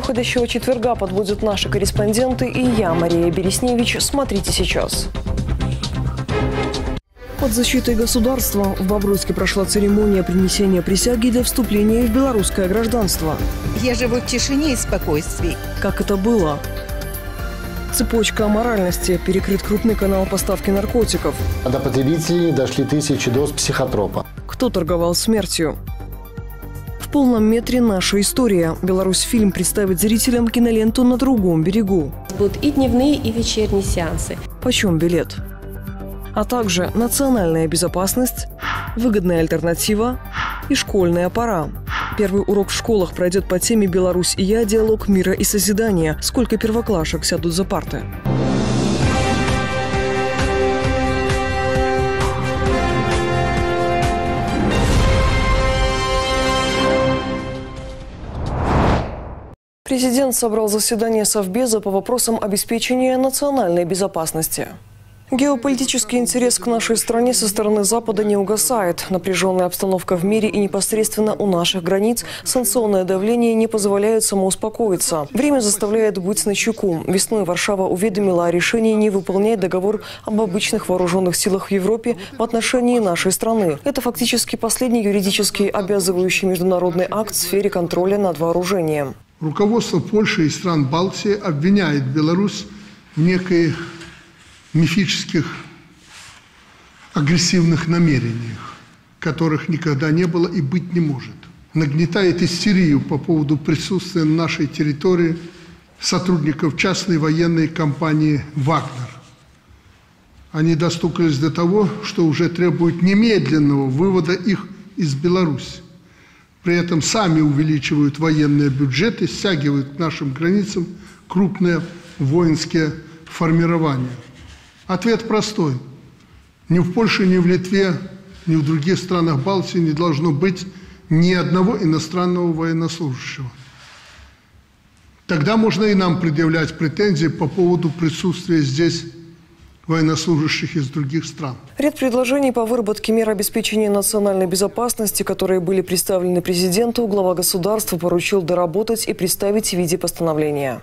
Уходящего четверга подводят наши корреспонденты и я, Мария Бересневич. Смотрите сейчас. Под защитой государства в Бобруйске прошла церемония принесения присяги для вступления в белорусское гражданство. Я живу в тишине и спокойствии. Как это было? Цепочка аморальности. Перекрыт крупный канал поставки наркотиков. До потребителей дошли тысячи доз психотропа. Кто торговал смертью? В полном метре наша история. Беларусь фильм представит зрителям киноленту «На другом берегу». Будут и дневные, и вечерние сеансы. Почем билет? А также национальная безопасность, выгодная альтернатива и школьная пора. Первый урок в школах пройдет по теме «Беларусь и я. Диалог мира и созидания». Сколько первоклашек сядут за парты? Президент собрал заседание Совбеза по вопросам обеспечения национальной безопасности. Геополитический интерес к нашей стране со стороны Запада не угасает. Напряженная обстановка в мире и непосредственно у наших границ, санкционное давление не позволяют самоуспокоиться. Время заставляет быть на чеку. Весной Варшава уведомила о решении не выполнять договор об обычных вооруженных силах в Европе в отношении нашей страны. Это фактически последний юридически обязывающий международный акт в сфере контроля над вооружением. Руководство Польши и стран Балтии обвиняет Беларусь в некой мифических агрессивных намерениях, которых никогда не было и быть не может. Нагнетает истерию по поводу присутствия на нашей территории сотрудников частной военной компании «Вагнер». Они достукались до того, что уже требуют немедленного вывода их из Беларуси. При этом сами увеличивают военные бюджеты, стягивают к нашим границам крупные воинские формирования – Ответ простой. Ни в Польше, ни в Литве, ни в других странах Балтии не должно быть ни одного иностранного военнослужащего. Тогда можно и нам предъявлять претензии по поводу присутствия здесь военнослужащих из других стран. Ряд предложений по выработке мер обеспечения национальной безопасности, которые были представлены президенту, глава государства поручил доработать и представить в виде постановления.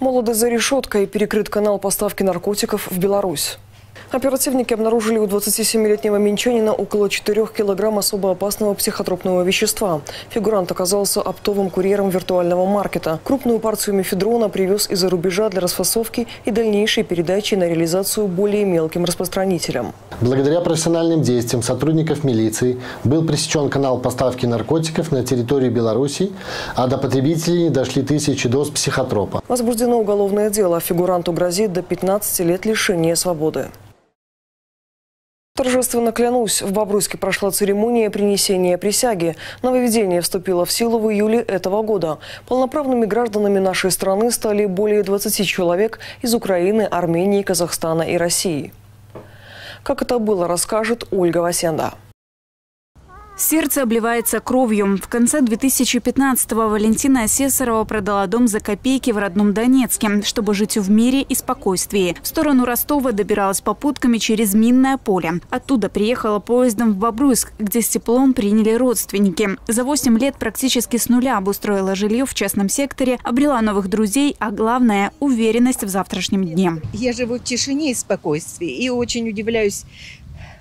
Молодость за решеткой перекрыт канал поставки наркотиков в Беларусь. Оперативники обнаружили у 27-летнего минчанина около 4 килограмм особо опасного психотропного вещества. Фигурант оказался оптовым курьером виртуального маркета. Крупную партию мефедрона привез из-за рубежа для расфасовки и дальнейшей передачи на реализацию более мелким распространителям. Благодаря профессиональным действиям сотрудников милиции был пресечен канал поставки наркотиков на территории Беларуси, а до потребителей дошли тысячи доз психотропа. Возбуждено уголовное дело. Фигуранту грозит до 15 лет лишения свободы. Торжественно клянусь, в Бобруйске прошла церемония принесения присяги. Нововведение вступило в силу в июле этого года. Полноправными гражданами нашей страны стали более 20 человек из Украины, Армении, Казахстана и России. Как это было, расскажет Ольга Васенда. Сердце обливается кровью. В конце 2015-го Валентина Асесарова продала дом за копейки в родном Донецке, чтобы жить в мире и спокойствии. В сторону Ростова добиралась попутками через минное поле. Оттуда приехала поездом в Бобруйск, где с теплом приняли родственники. За 8 лет практически с нуля обустроила жилье в частном секторе, обрела новых друзей, а главное – уверенность в завтрашнем дне. Я живу в тишине и спокойствии и очень удивляюсь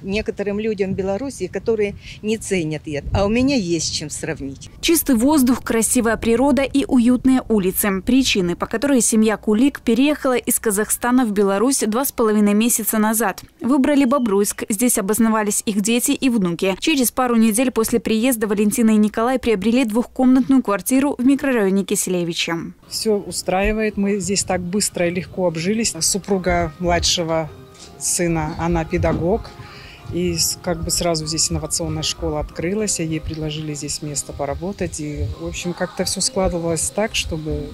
некоторым людям Беларуси, которые не ценят это. А у меня есть чем сравнить. Чистый воздух, красивая природа и уютные улицы. Причины, по которой семья Кулик переехала из Казахстана в Беларусь два с половиной месяца назад. Выбрали Бобруйск. Здесь обосновались их дети и внуки. Через пару недель после приезда Валентина и Николай приобрели двухкомнатную квартиру в микрорайоне Киселевича. Все устраивает. Мы здесь так быстро и легко обжились. Супруга младшего сына, она педагог. И как бы сразу здесь инновационная школа открылась, а ей предложили здесь место поработать. И, в общем, как-то все складывалось так, чтобы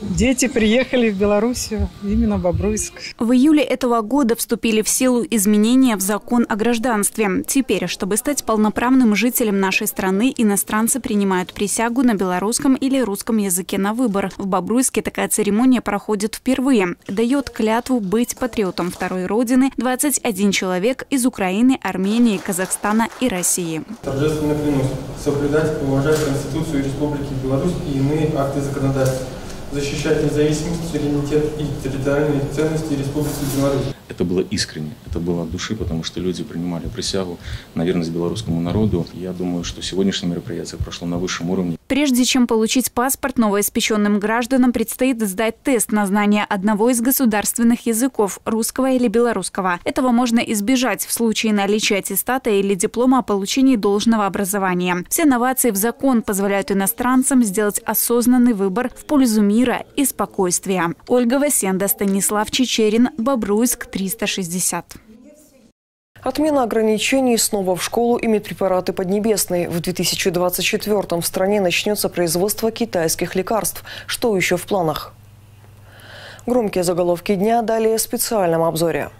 Дети приехали в Белоруссию, именно в Бобруйск. В июле этого года вступили в силу изменения в закон о гражданстве. Теперь, чтобы стать полноправным жителем нашей страны, иностранцы принимают присягу на белорусском или русском языке на выбор. В Бобруйске такая церемония проходит впервые. Дает клятву быть патриотом второй родины 21 человек из Украины, Армении, Казахстана и России. Торжественно клянусь соблюдать и уважать Конституцию Республики Беларусь и иные акты законодательства защищать независимость, суверенитет и территориальные ценности Республики Беларусь. Это было искренне, это было от души, потому что люди принимали присягу на верность белорусскому народу. Я думаю, что сегодняшнее мероприятие прошло на высшем уровне. Прежде чем получить паспорт, новоиспеченным гражданам предстоит сдать тест на знание одного из государственных языков – русского или белорусского. Этого можно избежать в случае наличия аттестата или диплома о получении должного образования. Все новации в закон позволяют иностранцам сделать осознанный выбор в пользу мира и спокойствия. Ольга Васенда, Станислав Чечерин, Бобруйск, 360. Отмена ограничений снова в школу и медпрепараты Поднебесной. В 2024 в стране начнется производство китайских лекарств. Что еще в планах? Громкие заголовки дня далее в специальном обзоре.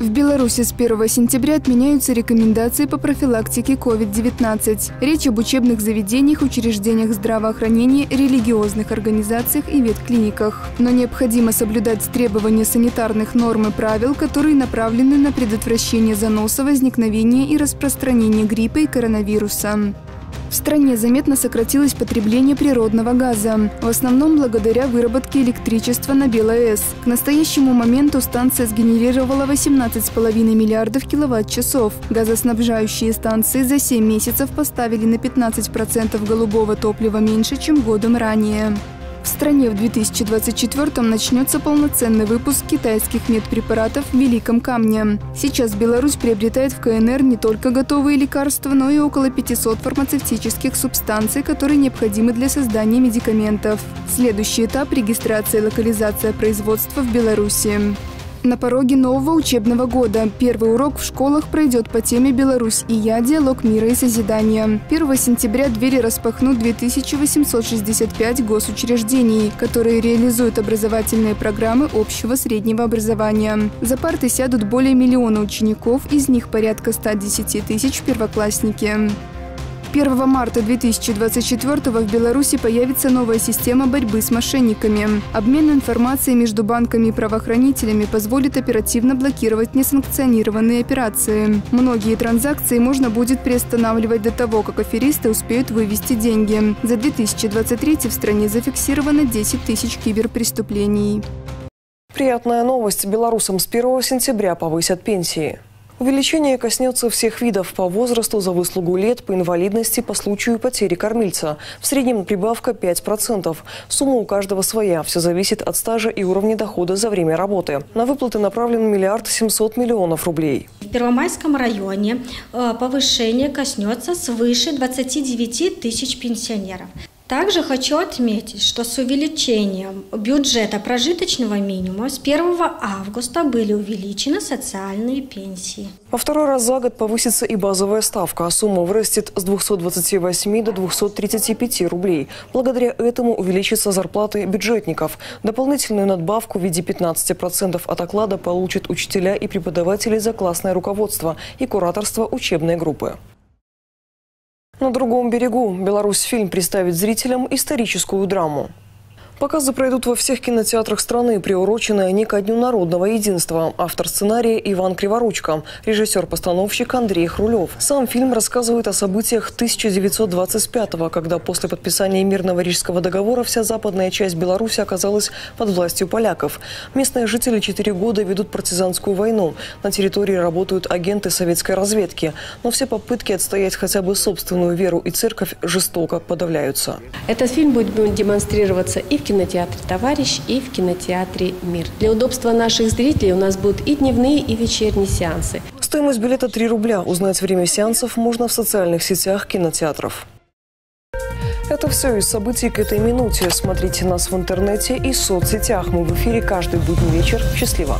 В Беларуси с 1 сентября отменяются рекомендации по профилактике COVID-19. Речь об учебных заведениях, учреждениях здравоохранения, религиозных организациях и ветклиниках. Но необходимо соблюдать требования санитарных норм и правил, которые направлены на предотвращение заноса, возникновения и распространения гриппа и коронавируса. В стране заметно сократилось потребление природного газа, в основном благодаря выработке электричества на БелАЭС. К настоящему моменту станция сгенерировала 18,5 миллиардов киловатт-часов. Газоснабжающие станции за 7 месяцев поставили на 15% голубого топлива меньше, чем годом ранее. В стране в 2024 начнется полноценный выпуск китайских медпрепаратов в Великом Камне. Сейчас Беларусь приобретает в КНР не только готовые лекарства, но и около 500 фармацевтических субстанций, которые необходимы для создания медикаментов. Следующий этап – регистрация и локализация производства в Беларуси. На пороге нового учебного года. Первый урок в школах пройдет по теме «Беларусь и я. Диалог мира и созидания». 1 сентября двери распахнут 2865 госучреждений, которые реализуют образовательные программы общего среднего образования. За парты сядут более миллиона учеников, из них порядка 110 тысяч первоклассники. 1 марта 2024 в Беларуси появится новая система борьбы с мошенниками. Обмен информацией между банками и правоохранителями позволит оперативно блокировать несанкционированные операции. Многие транзакции можно будет приостанавливать до того, как аферисты успеют вывести деньги. За 2023 в стране зафиксировано 10 тысяч киберпреступлений. Приятная новость. Белорусам с 1 сентября повысят пенсии. Увеличение коснется всех видов по возрасту, за выслугу лет, по инвалидности, по случаю потери кормильца. В среднем прибавка 5%. Сумма у каждого своя. Все зависит от стажа и уровня дохода за время работы. На выплаты направлен миллиард семьсот миллионов рублей. В Первомайском районе э, повышение коснется свыше 29 тысяч пенсионеров. Также хочу отметить, что с увеличением бюджета прожиточного минимума с 1 августа были увеличены социальные пенсии. Во второй раз за год повысится и базовая ставка, а сумма вырастет с 228 до 235 рублей. Благодаря этому увеличатся зарплаты бюджетников. Дополнительную надбавку в виде 15% от оклада получат учителя и преподаватели за классное руководство и кураторство учебной группы. На другом берегу Беларусь фильм представит зрителям историческую драму. Показы пройдут во всех кинотеатрах страны, приуроченные не ко Дню народного единства. Автор сценария Иван Криворучко, режиссер-постановщик Андрей Хрулев. Сам фильм рассказывает о событиях 1925-го, когда после подписания мирного Рижского договора вся западная часть Беларуси оказалась под властью поляков. Местные жители четыре года ведут партизанскую войну. На территории работают агенты советской разведки. Но все попытки отстоять хотя бы собственную веру и церковь жестоко подавляются. Этот фильм будет демонстрироваться и в кинотеатре «Товарищ» и в кинотеатре «Мир». Для удобства наших зрителей у нас будут и дневные, и вечерние сеансы. Стоимость билета 3 рубля. Узнать время сеансов можно в социальных сетях кинотеатров. Это все из событий к этой минуте. Смотрите нас в интернете и соцсетях. Мы в эфире каждый будний вечер. Счастливо!